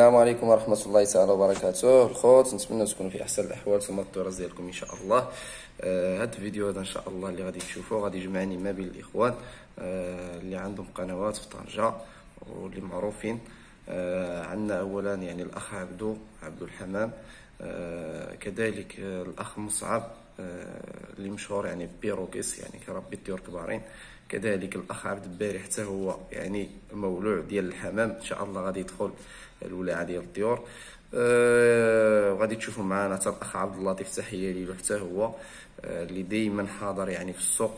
السلام عليكم ورحمة الله تعالى وبركاته. الخوت نتمنى تكونوا في أحسن الأحوال ثم الدورة ديالكم إن شاء الله. آه هاد الفيديو هذا إن شاء الله اللي غادي تشوفوه غادي يجمعني ما بين الإخوان آه اللي عندهم قنوات في طنجة واللي معروفين. آه عندنا أولا يعني الأخ عبدو عبدو الحمام. آه كذلك الأخ مصعب. اللي مشهور يعني بيروكيس يعني كربي الطيور كبارين كذلك الأخ عبد الباري حتى هو يعني مولوع ديال الحمام إن شاء الله غادي يدخل الولاعة ديال الطيور. أه وغادي تشوفوا معنا حتى الأخ عبد اللطيف تحيه ليه حتى هو أه اللي دائما حاضر يعني في السوق.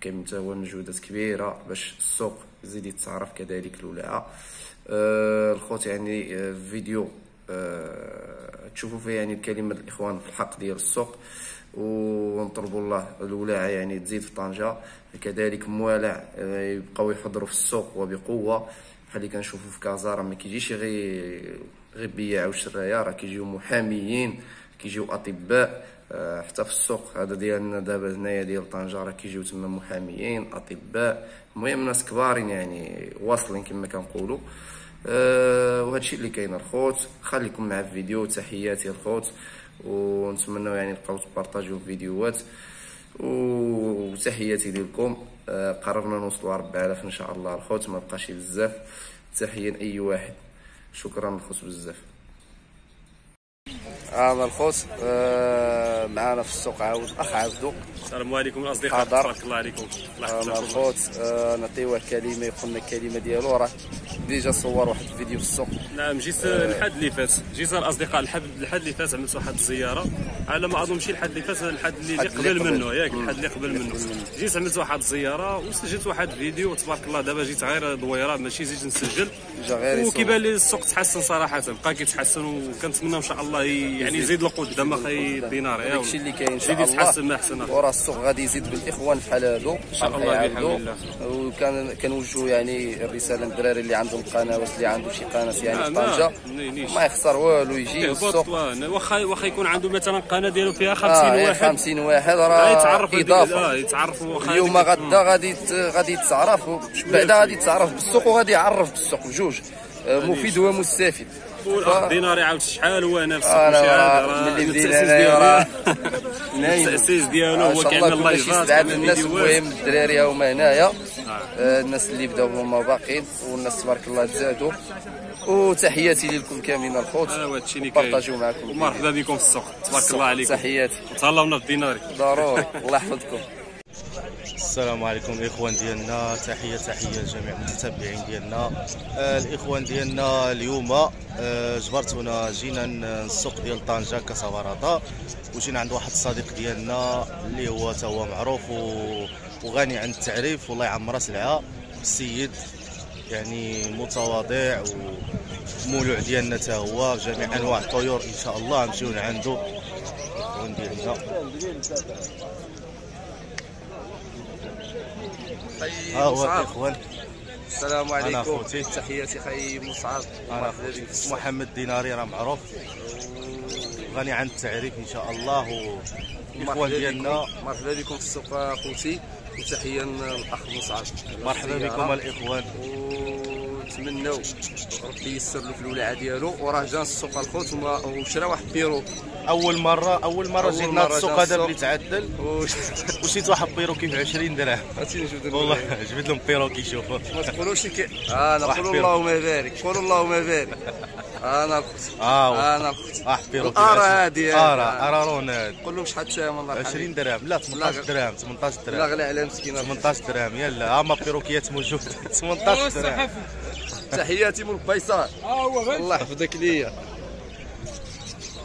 كاين حتى هو مجهودات كبيرة باش السوق يزيد يتعرف كذلك الولاعة. أه الخوت يعني أه فيديو تشوفوا فيه يعني كلمه الإخوان في الحق ديال السوق ونطلبوا الله الولاعة يعني تزيد في طنجة. كذلك موالع يبقاو يحضروا في السوق وبقوة. بحال اللي كنشوفوا في كازا راه ما كيجيش غير غير بياع وشرايه راه كيجيو محاميين كيجيو أطباء. حتى في السوق هذا ديالنا دابا هنايا ديال طنجة راه كيجيو تما محاميين أطباء. المهم ناس كبارين يعني واصلين كما كنقولوا. أه وهادشي اللي كاين الخوت. خليكم مع الفيديو تحياتي الخوت. ونتمنى يعني نبقاو تبارطاجيو الفيديوهات. وتحياتي لكم أه قربنا نوصلوا 4000 إن شاء الله الخوت. ما بقاش بزاف. تحية لأي واحد. شكرا الخوت بزاف. هذا الخوت أه معنا في السوق عاود أخ عبدو. السلام عليكم الأصدقاء تبارك الله عليكم. الله الخوت أه نعطيوه كلمة يقول لنا الكلمة ديالو راه ديجا صور واحد الفيديو في السوق. نعم جيت الحد اللي فات. جيت الأصدقاء الحد اللي فات عملت واحد الزيارة. على ما أظن ماشي الحد اللي فات الحد اللي قبل منه ياك الحد اللي قبل منه. جيت عملت واحد الزيارة وسجلت واحد الفيديو تبارك الله دابا جيت غير دويرة ماشي زيد نسجل. وكيبان لي السوق تحسن صراحة بقى كيتحسن وكنتمنى إن شاء الله يعني يزيد. القدام أخي دينار يا داكشي اللي كاين الله يتحسن ما أحسن. وراه السوق غادي يزيد بالإخوان بحال هادو. إن شاء الله الله. وكان كنوجهوا يعني الرسالة للدراري اللي عندهم قنوات اللي عنده شي قناة يعني في طنجة. ما يخسر والو يجي السوق. واخا واخا يكون عنده مثلا قناة ديالو فيها 50 آه واحد. 50 واحد راه يتعرف إضافة. آه يتعرفوا اليوم غدا غادي غادي يتعرف بعدا غادي يتعرف بالسوق وغادي يعرف بالسوق بجوج. مفيد ومستفيد. والاخ دينار يعاود شحال هو أنا في السوق راه ملي بدينا راه التأسيس ديالو. هو كيعمل كيعمل الناس المهم الدراري هما هنايا. الناس اللي بداو هما باقيين والناس تبارك الله تزادوا. وتحياتي لكم كاملين الخوت. هذا الشيء اللي بارطاجيو معكم. ومرحبا بكم في السوق. تبارك الله عليكم. تحياتي. تهلاونا في الديناري. ضروري. الله يحفظكم. السلام عليكم الاخوان ديالنا. تحية تحية لجميع المتابعين ديالنا. آه الإخوان ديالنا اليوم آه جبرتونا جينا السوق ديال طنجة كسفراطه وجينا عند واحد الصديق ديالنا اللي هو تا هو معروف. وغني عن التعريف والله يعمر سلعة. السيد يعني متواضع ومولوع ديالنا تا هو. جميع أنواع الطيور إن شاء الله نمشيو لعندو الإخوان ديالنا. هو الاخوان السلام عليكم. تحياتي خي مصعب. محمد ديناري راه معروف. غني عن التعريف إن شاء الله. الاخوان ديالنا. مرحبا بكم في السوق أخوتي. وتحية للأخ مصعب. مرحبا. بكم الإخوان. ونتمناو ربي يسر له في الولاعه ديالو. وراه جا السوق الخوت وشرا واحد بيرو. أول مره أول مرة جيت لهذا السوق هذا اللي تعدل. وشريت واحد بيروكي ب 20 درهم والله جبت لهم بيروكي شوفوا ما تقولوش كي آه نقول اللهم بارك قولوا اللهم بارك. أنا الخوت آه أنا الخوت واحد بيروكي ارا هادي ارا ارا رون قول لهم شحال السهم الله 20 درهم. لا 18 درهم 18 درهم. لا غلى على مسكين 18 درهم. يلا ها ما بيروكيات موجود. 18 درهم. تحياتي من الفيصل الله يحفظك ليا.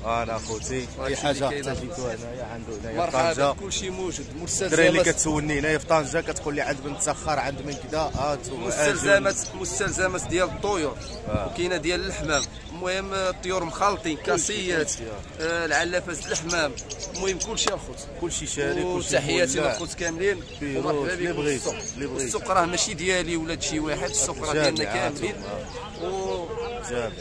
أنا أخوتي أي حاجة احتاجيتوها هنايا عنده هنايا في مرحبا كلشي موجود. الدراري اللي كتسولني هنايا في طنجة كتقول لي عند بن تسخر عند من كذا هات مستلزمات مستلزمات ديال الطيور. آه. وكاينة ديال الحمام. المهم الطيور مخلطين كاسيات آه العلافات الحمام. المهم كلشي اخوت كلشي شاري كلشي تحياتي للخوت كاملين. ومرحبا بكم السوق السوق راه ماشي ديالي ولا شي واحد السوق راه ديالنا كاملين. و جامع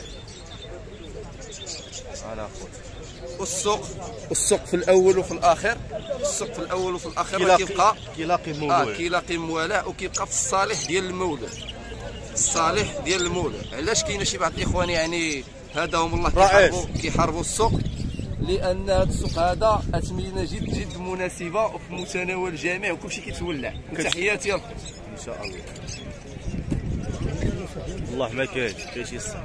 والسوق والسوق في الأول وفي الآخر. السوق في الأول وفي الآخر كيلاقي كيبقى كيلاقي مولوع آه كيلاقي موالع وكيبقى في الصالح ديال المولى الصالح ديال المولى. علاش كاينة شي بعض الاخوان يعني هذا هم الله. كيحاربوا كيحاربوا السوق؟ لأن هذا السوق هذا اثمنه جد جد مناسبة وفي متناول الجميع وكلشي كيتولع تحياتي إن شاء الله. والله ما كاين كاين شي الصح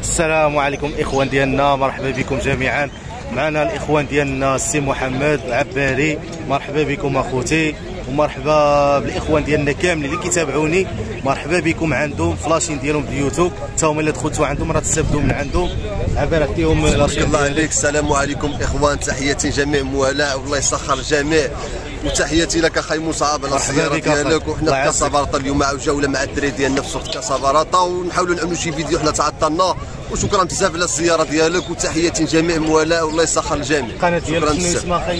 السلام عليكم إخوان ديالنا مرحبا بكم جميعا. معنا الإخوان ديالنا السي محمد عباري. مرحبا بكم أخوتي. ومرحبا بالإخوان ديالنا كاملين اللي كيتابعوني. مرحبا بكم عندهم les chaînes ديالهم في اليوتيوب تا هما اللي دخلتوا عندهم راه تستافدوا من عندهم. عبارة لاشين الله. عليك. السلام عليكم إخوان. تحياتي جميع موالاه والله يسخر الجميع وتحياتي لك أخي مصعب على السياره. ديالك. وحنا في. كاسابارطا اليوم مع جولة مع الدراري ديالنا في سوق كاسابارطا ونحاولوا نعملوا شي فيديو حنا تعطلنا. وشكرا بزاف على السياره ديالك. وتحياتي جميع موالاه والله يسخر الجميع. القناة ديالك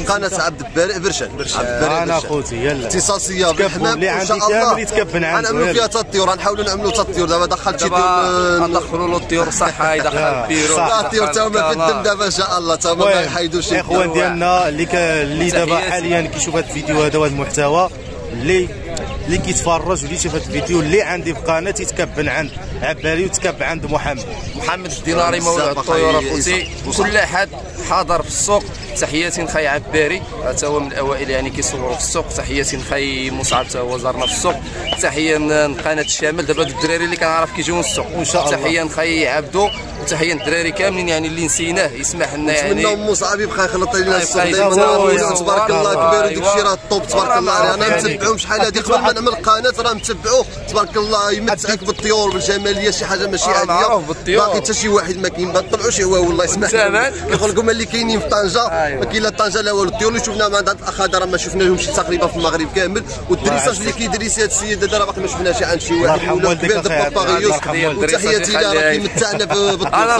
قناة؟ عبد البارئ برشان. عبد البارئ أنا برشان. أخوتي يلا. اختصاصيه بالحمام عندي شاء الله. غنعملوا فيها. تطيور. غنحاولوا نعملوا تطيور. دابا دخلت شي دابا ديال ندخلوا له الطيور صحه يدخل البيرو صح. التطيور تا هما في الدم. دابا إن شاء الله. تا هما ما يحيدوش الاخوان ديالنا اللي ك... اللي دابا. حاليا كيشوف هذا الفيديو هذا وهذا المحتوى اللي اللي كيتفرج واللي يشوف هذا الفيديو اللي عندي في قناه يتكبن عند عباري وتكب عند محمد. محمد الديناري مولى الطيور اخوتي. كل أحد حاضر في السوق. تحياتي لخي عباري حتى هو من الأوائل يعني كيصوروا في السوق. تحياتي لخي مصعب حتى هو زارنا في السوق. تحية لقناه الشامل. دابا الدراري اللي كنعرف كيجيو السوق. وإن شاء الله. تحية لخي عبدو. وتحية للدراري كاملين يعني اللي نسيناه. يسمح لنا نتمنى يعني. ام صعب يبقى يخلط لنا السوق. راه ويصور. تبارك الله أيوة. كبير وديك الشيء راه الطوب تبارك الله. عليه أنا. متبعهم شحال هذه قبل ما نعمل قناه راه متبعوه تبارك الله يمتعك بالطيور والجماليه شي حاجة ماشي آه، عادية. معروف بالطيور. باقي حتى شي واحد ما كاين. ما طلعوش هو والله يسمح. كيقول لكم اللي كاينين في طنجة. أيوة. ما كاين لا طنجة لا والو. الطيور اللي شفناهم عند الأخ هذا راه ما شفناهمش تقريبا في المغرب كامل. والدريساج اللي كيدريسي هذا السيد هذا راه باقي ما شفناهش عند شي واحد. ولا كبير أخي د عبد الله، باباغيوس يرحم والديك. وتحياتي له راه. كيمتعنا بالطيور. أنا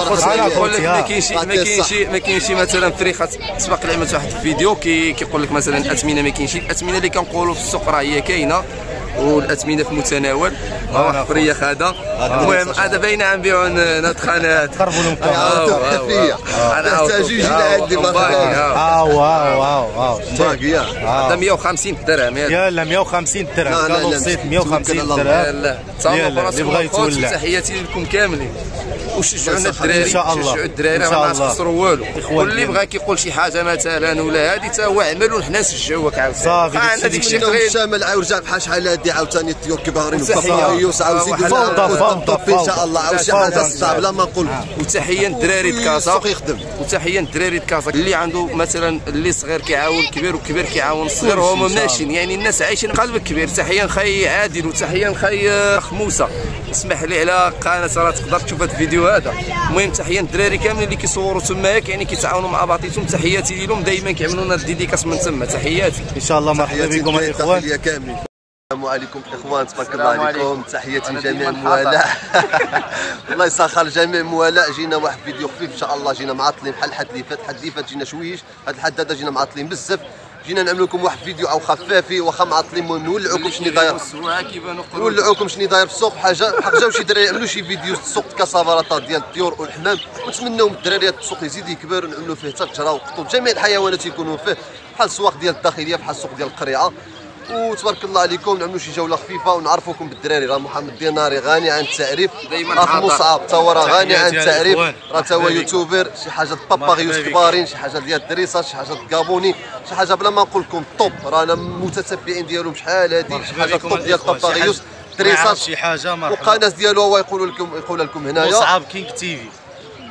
نقول لك ما. كاينش ما كاينش. ما كاينش مثلا فريخه سبق لي عملت واحد الفيديو. كي كيقول لك مثلا الاثمنه ما كاينش الاثمنه اللي كنقولوا في السوق راه هي كاينة. والاثمنه في المتناول. واحد فريخ هذا. المهم هذا باينه عم بيعوا هاد قناه قربوا لهم كامل. آه، تحتفية. تحتاج يجي لعندي باقي. آه واو واو واو باقي هذا 150 درهم يلا. يلا 150 درهم. لا، لا، لا، توكل 150 على الله. درهم. لا تصاوروا اللي بغا يتولع. وتحياتي لكم كاملين. وشجعونا. الدراري؟ إن شاء الله. شجعوا الدراري ما الله. تخسروا والو. واللي. بغى كيقول شي حاجة مثلا ولا هذه تا هو عمل ونحنا نشجعوك عاوتاني. صافي، آه، عندنا ديك الشيء قليل الشامل عاود رجع بحال شحال هادي عاوتاني الطيور كبارين وتحية. وباباغيوس عاود زيد فوضى، فوضى، إن شاء الله. عاود شي حاجة صعب لا ما نقول. وتحية للدراري د كازا السوق يخدم. وتحية للدراري د كازا اللي عنده مثلا اللي صغير كيعاون الكبير والكبير كيعاون. إن شاء ماشيين. يعني الناس عايشين قلب كبير. تحية لخي عادل وتحية لخي اخ موسى اسمح لي على قناة راه تقدر تشوف هذا الفيديو؟ هذا. المهم تحية للدراري كاملين اللي كيصوروا تماك يعني كيتعاونوا مع بعضياتهم تحياتي لهم. دائما كيعملوا لنا الديديكاس من تما. تحياتي. إن شاء الله مرحبا تحياتي بكم الاخوان الداخلية كاملين. السلام عليكم الاخوان تبارك الله عليكم. تحياتي لجميع الموالاة. الله يسخر جميع الموالاة. جينا واحد فيديو خفيف إن شاء الله. جينا معطلين. بحال الحد اللي فات الحد اللي فات جينا شويش. هذا الحد هذا جينا معطلين بزاف. جينا نعمل لكم واحد فيديو أو خفافي واخا معطلين نولعوكم شنو داير نولعوكم شنو داير في السوق حاجة جاو شي دراري يعملوا شي فيديو في السوق كاسافارطا ديال الطيور والحمام. ونتمنوا من الدراري السوق يزيد يكبر ونعملوا فيه حتى الجرا وقطوب جميع الحيوانات يكونوا فيه بحال السواق ديال الداخلية بحال السوق ديال القريعة. وتبارك الله عليكم نعملوا شي جولة خفيفة ونعرفوكم بالدراري. راه محمد ديناري غني عن التعريف حاضر. مصعب تا هو راه غني عن التعريف. راه تا هو. يوتيوبر شي حاجة باباغيوس. كبارين شي حاجة ديال dressage ال شي حاجة الكابوني شي حاجة بلا ما نقول لكم top رانا متتبعين ديالهم شحال هادي شي حاجة top ديال باباغيوس يعرف شي حاجة مرحبا. وقناه ديالو هو يقول لكم يقول لكم هنايا. مصعب كينج تيفي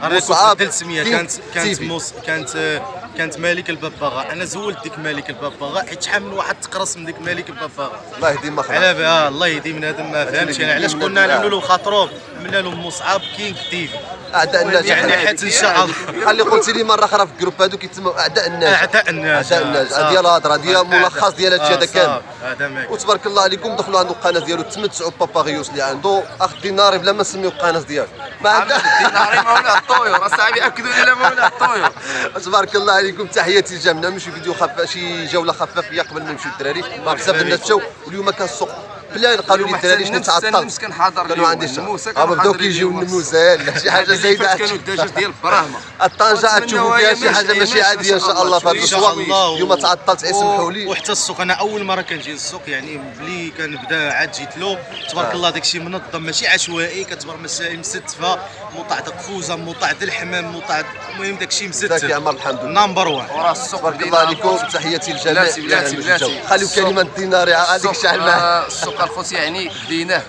أنا كنت مصعب كانت كانت كانت كانت مالك الببغاء أنا زولت ديك مالك الببغاء حيت شحال من واحد تقرص من ديك مالك الببغاء الله يهدي ما خلق على بها الله يهدي من هذا ما فهمتش أنا. علاش كنا هذا. نعملوا له خاطرهم؟ عملنا لهم مصعب King TV أعداء الناس. يعني حيت إن شاء الله. بحال اللي قلت لي مرة أخرى في الجروب هذو كيتسموا أعداء الناس. أعداء الناس. أعداء الناس. هذه الهضرة ديال ملخص ديال هادشي. هذا كامل هذا كان. وتبارك الله عليكم دخلوا عنده القناه ديالو تمتعوا باباغيوس اللي عنده أخ ديناري بلا ما نسميو القناة ديالو. ما عنده ديناري مولى الطيور اصاحبي اكدوا لي لا مولى الطيور تبارك الله عليكم. تحياتي الجميع نعملوا شي فيديو خفاف شي جولة خفافية قبل ما يمشيو الدراري بزاف الناس مشاو واليوم كان السوق بلان قالوا لي الدراري شنو تعطل. النمس كان حاضر قالوا اليوم، عندي النموسة شهر كانوا آه بداو كيجيو. النموسه لا شي حاجة زايدة. كانوا الدجاج ديال براهما الطنجة تشوفوا فيها شي حاجة ماشي- عادية ان شاء ماشي الله في هذا الله. اليوم تعطلت اسمحوا لي. وحتى السوق أنا أول مرة كنجي للسوق يعني ملي كنبدأ عاد جيت له تبارك الله داكشي منظم ماشي عشوائي. كتبر مسائل مستفه موطع د قفوزه موطع د الحمام موطع المهم داكشي مستف عمر الحمد لله. نمبر 1 وراه السوق تبارك ديالنا الله عليكم. تحياتي للجميع خليو كلمة الدينار هذيك السوق- شحال معاه آه، الخوت يعني بديناه.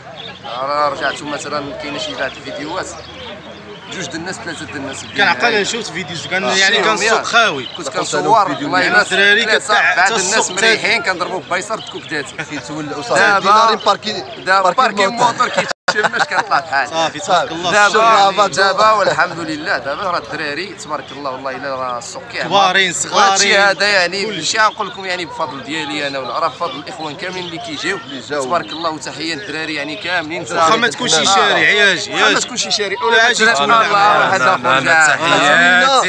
راه رجعتوا مثلا كاينة شي بعض الفيديوهات جوج د الناس ثلاثة د الناس كان عقل شفت فيديوز كان يعني كان السوق خاوي. كنت لقد كنصور والله الا الدراري كتاع بعض الناس مريحين كنضربوا ببيصر كوكداتي كيتولى دابا- وصافي دينارين باركين دابا باركين موطور. موتور كيتشمش كنطلع بحال صافي تبارك الله دابا دابا والحمد لله. دابا راه الدراري تبارك الله والله إلا راه السوق كيعمر كبارين، صغارين، وهادشي هذا يعني ماشي غنقول لكم يعني بفضل ديالي أنا ولا راه بفضل الإخوان كاملين اللي كيجيو. تبارك الله وتحية الدراري يعني كاملين. واخا ما تكونش شارع ياجي ما ياجي تكونش شاري. لا، ولا.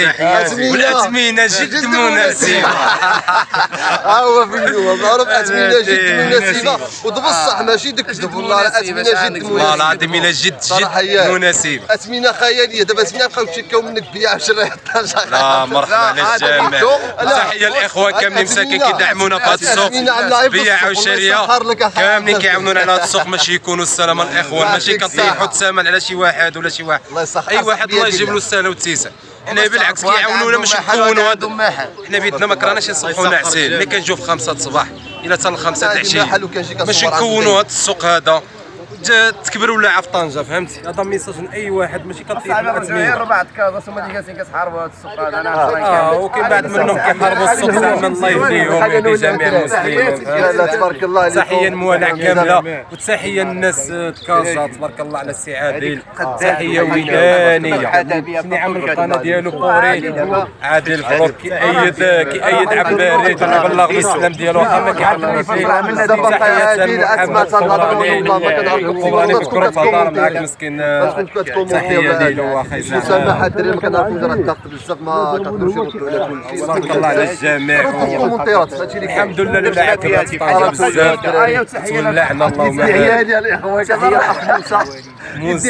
تحياتي. والأثمنة جد مناسبة ها هو فيديو معروف اثمنه جد مناسبه مناسبة. وبالصح ماشي داك جد مناسبة، شحال جد نكذب. والله العظيم إلا جد جد يا. مناسبة اثمنه خياليه دابا اثمنه بقاو تشكاو منك بيع وشراء طنجه لا مرحبا برضو. تحية الإخوان كاملين مساكين كيدعمونا في هذا السوق بيع أخي. كاملين كيعاونونا على هذا السوق ماشي يكونوا السلامة الإخوان ماشي كطيحوا. الثمن على شي واحد ولا شي واحد أي واحد الله يجيب له بيدك. السهلة والتيسر حنا بالعكس كيعاونونا باش نكونوا هذا. حنا بيدنا ما كرهناش نصبحونا يسخر عسيل ملي. كنجيو في خمسة الصباح إلى حتى الخمسة عندي العشية محل وكنجي كنصور باش عند نكونوا. هذا السوق هذا تكبر ولا في طنجة فهمتي هذا ميساج أي واحد ماشي رجعوا الأثمنة ربعة كازا ثم اللي جالسين كتحاربوا السوق هذا أنا آه وكاين بعد منهم كيحاربوا السوق زعما الله يهديهم ويهدي جميع المسلمين لا تبارك الله تحيه الموالع كاملة وتحيه الناس كازا تبارك الله على السي عادل تحية ودانيه شنو عامل القناه ديالو بوري. عادل الفروك كيأيد كيأيد عباري تنبلغ بالسلام ديالو. ما كيعرفنيش تحية محمد القبراني القبراني في كرة الهضره معاك مسكين تحية ديالو واخا مسامحة الدراري ما كنعرفوش راه الضغط بزاف ما كنقدروش نردوا على كل شيء. تبارك الله على الجميع. الحمد لله عقبات في طنجة بزاف تولعنا اللهم تحية ديال الاخوه تحية الاخ موسى. موسى.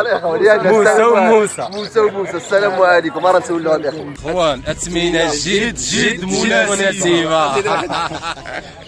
الاخوه موسى السلام وموسى. عليكم. موسى وموسى. السلام عليكم. راه نسولوا على الاخوه أخوان اثمنه جد جد مناسبة.